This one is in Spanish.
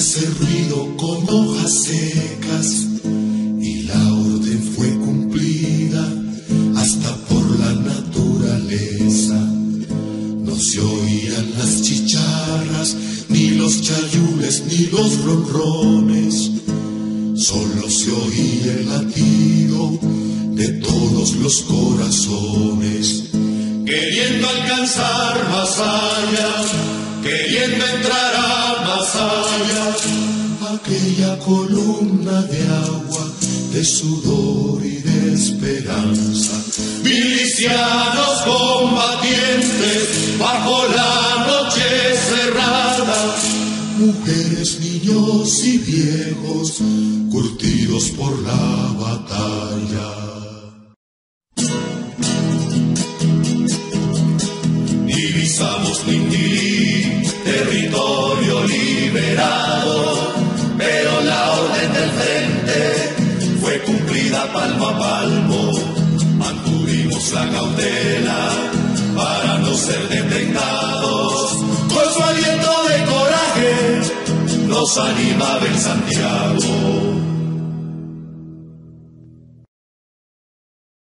río con hojas secas y la orden fue cumplida hasta por la naturaleza. No se oían las chicharras, ni los chayules, ni los ronrones. Solo se oía el latido de todos los corazones. Queriendo alcanzar más allá, queriendo entrar a aquella columna de agua, de sudor y de esperanza. Milicianos combatientes bajo la noche cerrada, mujeres, niños y viejos curtidos por la batalla. Divisamos Nindí, territorio liberado, palmo a palmo. Mantuvimos la cautela para no ser detectados. Con su aliento de coraje nos animaba el Santiago.